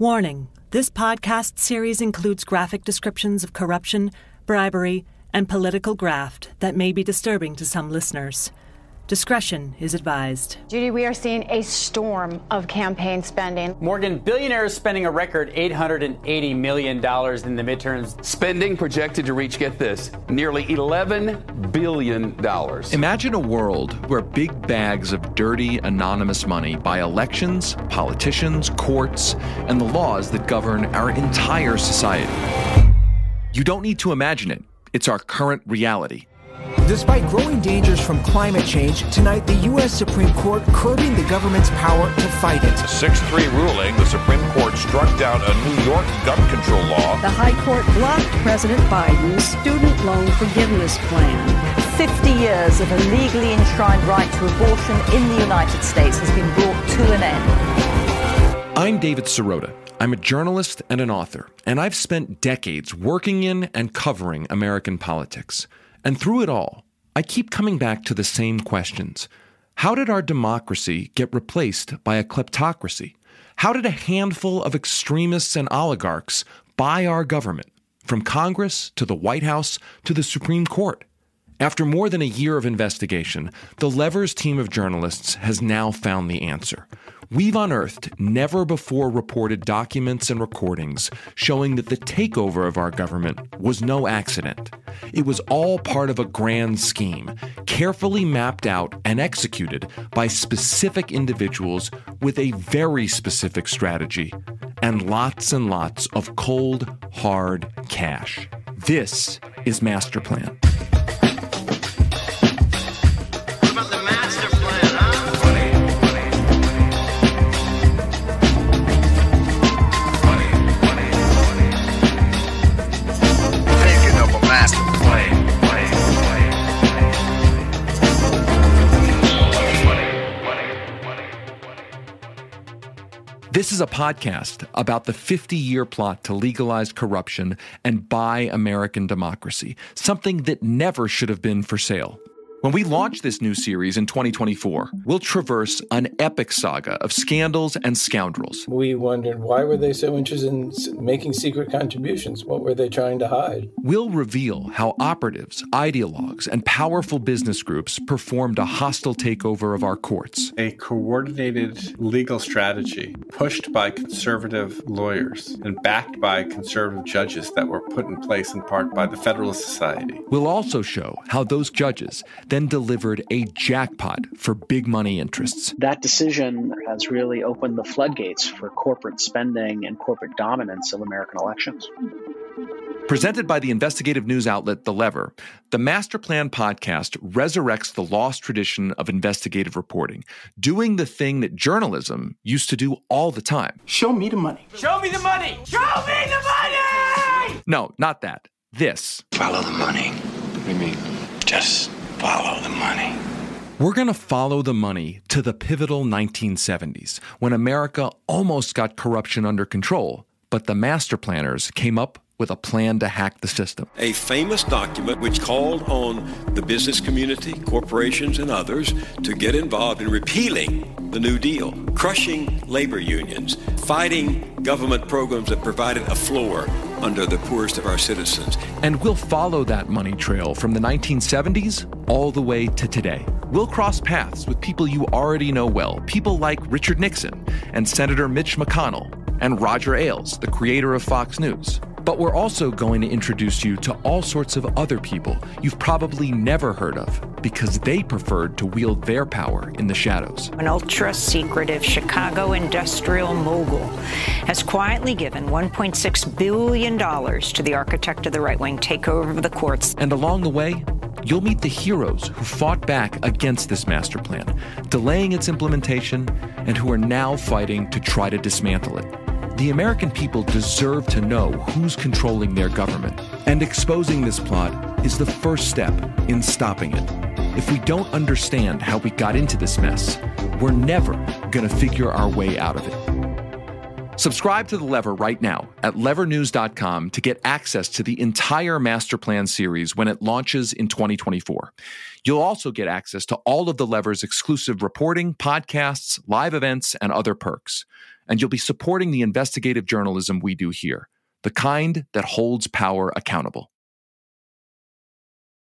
Warning this podcast series includes graphic descriptions of corruption, bribery, and political graft that may be disturbing to some listeners. Discretion is advised. Judy, we are seeing a storm of campaign spending. Morgan, billionaires spending a record $880 million in the midterms. Spending projected to reach, get this, nearly $11 billion. Imagine a world where big bags of dirty, anonymous money buy elections, politicians, courts, and the laws that govern our entire society. You don't need to imagine it, it's our current reality. Despite growing dangers from climate change, tonight the U.S. Supreme Court curbing the government's power to fight it. A 6 3 ruling, the Supreme Court struck down a New York gun control law. The High Court blocked President Biden's student loan forgiveness plan. 50 years of a legally enshrined right to abortion in the United States has been brought to an end. I'm David Sirota. I'm a journalist and an author, and I've spent decades working in and covering American politics. And through it all, I keep coming back to the same questions. How did our democracy get replaced by a kleptocracy? How did a handful of extremists and oligarchs buy our government, from Congress to the White House to the Supreme Court? After more than a year of investigation, the Levers team of journalists has now found the answer. We've unearthed never before reported documents and recordings showing that the takeover of our government was no accident. It was all part of a grand scheme, carefully mapped out and executed by specific individuals with a very specific strategy and lots and lots of cold, hard cash. This is Master Plan. This is a podcast about the 50 year plot to legalize corruption and buy American democracy, something that never should have been for sale. When we launch this new series in 2024, we'll traverse an epic saga of scandals and scoundrels. We wondered why were they so interested in making secret contributions? What were they trying to hide? We'll reveal how operatives, ideologues, and powerful business groups performed a hostile takeover of our courts. A coordinated legal strategy pushed by conservative lawyers and backed by conservative judges that were put in place in part by the Federalist Society. We'll also show how those judges then delivered a jackpot for big money interests. That decision has really opened the floodgates for corporate spending and corporate dominance of American elections. Presented by the investigative news outlet The Lever, the Master Plan podcast resurrects the lost tradition of investigative reporting, doing the thing that journalism used to do all the time. Show me the money. Show me the money. Show me the money! No, not that. This. Follow the money. What do you mean? Just follow the money. We're going to follow the money to the pivotal 1970s when America almost got corruption under control, but the master planners came up with a plan to hack the system. A famous document which called on the business community, corporations, and others to get involved in repealing the New Deal, crushing labor unions, fighting government programs that provided a floor under the poorest of our citizens. And we'll follow that money trail from the 1970s all the way to today. We'll cross paths with people you already know well, people like Richard Nixon and Senator Mitch McConnell and Roger Ailes, the creator of Fox News. But we're also going to introduce you to all sorts of other people you've probably never heard of because they preferred to wield their power in the shadows. An ultra secretive Chicago industrial mogul has quietly given $1.6 billion to the architect of the right wing takeover of the courts. And along the way, you'll meet the heroes who fought back against this master plan, delaying its implementation, and who are now fighting to try to dismantle it. The American people deserve to know who's controlling their government, and exposing this plot is the first step in stopping it. If we don't understand how we got into this mess, we're never going to figure our way out of it. Subscribe to The Lever right now at levernews.com to get access to the entire Master Plan series when it launches in 2024. You'll also get access to all of The Lever's exclusive reporting, podcasts, live events, and other perks. and you'll be supporting the investigative journalism we do here, the kind that holds power accountable.